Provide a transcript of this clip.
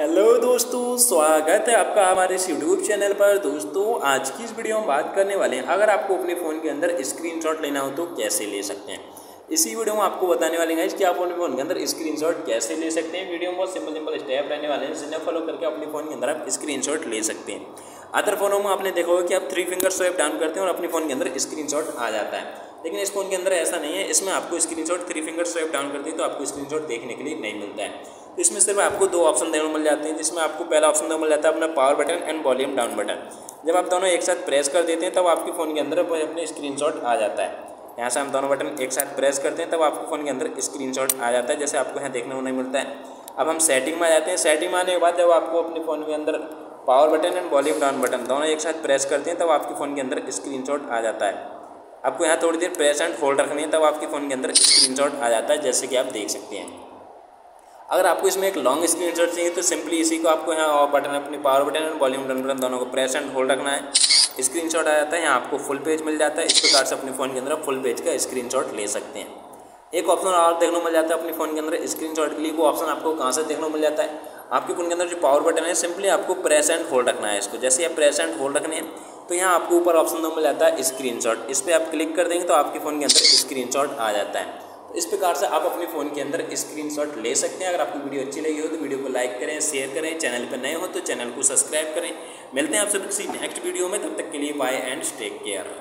Hello दोस्तों, स्वागत है आपका हमारे इस यूट्यूब चैनल पर। दोस्तों, आज की इस वीडियो में बात करने वाले हैं, अगर आपको अपने फ़ोन के अंदर स्क्रीनशॉट लेना हो तो कैसे ले सकते हैं? इसी वीडियो में आपको बताने वाले हैं कि आप अपने फ़ोन के अंदर स्क्रीनशॉट कैसे ले सकते हैं। वीडियो में बहुत सिंपल सिंपल स्टेप रहने वाले हैं, जिन्हें फॉलो करके अपने फ़ोन के अंदर आप स्क्रीनशॉट ले सकते हैं। अदर फोनों में आपने देखा होगा कि आप थ्री फिंगर स्वाइप डाउन करते हैं और अपने फ़ोन के अंदर स्क्रीनशॉट आ जाता है। लेकिन इस फ़ोन के अंदर ऐसा नहीं है। इसमें आपको screenshot three finger swipe down करती है तो आपको स्क्रीनशॉट देखने के लिए नहीं मिलता है। तो इसमें सिर्फ़ आपको दो ऑप्शन देखने मिल जाते हैं, जिसमें आपको पहला ऑप्शन देखने मिल जाता है अपना power button and volume down button जब आप दोनों एक साथ प्रेस कर देते हैं, तब आपके फ़ोन के अंदर अपने स्क्रीन आ जाता है। यहाँ से हम दोनों बटन एक साथ प्रेस करते हैं, तब आपके फ़ोन के अंदर स्क्रीन आ जाता है, जैसे आपको यहाँ देखने को नहीं मिलता है। अब हम सेटिंग में आ जाते हैं। सेटिंग में आने के बाद जब आपको अपने फ़ोन के अंदर power button and volume down button दोनों एक साथ प्रेस करते हैं, तब आपके फ़ोन के अंदर स्क्रीन आ जाता है। आपको यहाँ थोड़ी देर प्रेस एंड होल्ड रखनी है, तब आपके फ़ोन के अंदर स्क्रीन आ जाता है, जैसे कि आप देख सकते हैं। अगर आपको इसमें एक लॉन्ग स्क्रीन शॉट चाहिए तो सिंपली इसी को आपको यहाँ ऑफ़ बटन अपने पावर बटन और वॉल्यूम बटन बटन दोनों को प्रेस एंड होल्ड रखना है। स्क्रीन शॉट आ जाता है, यहाँ आपको फुल पेज मिल जाता है। इस प्रकार से अपने फ़ोन के अंदर आप फुल पेज का स्क्रीन शॉट ले सकते हैं। एक ऑप्शन और देखने को मिल जाता है अपने फ़ोन के अंदर स्क्रीन शॉट के लिए वो ऑप्शन आपको कहाँ से देखने को मिल जाता है। आपके फ़ोन के अंदर जो पावर बटन है सिंपली आपको प्रेस एंड होल्ड रखना है इसको। जैसे आप प्रेस एंड होल्ड रखने हैं तो यहाँ आपको ऊपर ऑप्शन मिल जाता है स्क्रीन शॉट इस पर आप क्लिक कर देंगे तो आपके फ़ोन के अंदर स्क्रीन शॉट आ जाता है। इस प्रकार से आप अपने फ़ोन के अंदर स्क्रीनशॉट ले सकते हैं। अगर आपको वीडियो अच्छी लगी हो तो वीडियो को लाइक करें शेयर करें। चैनल पर नए हो तो चैनल को सब्सक्राइब करें। मिलते हैं आप सब किसी नेक्स्ट वीडियो में। तब तक के लिए बाय एंड टेक केयर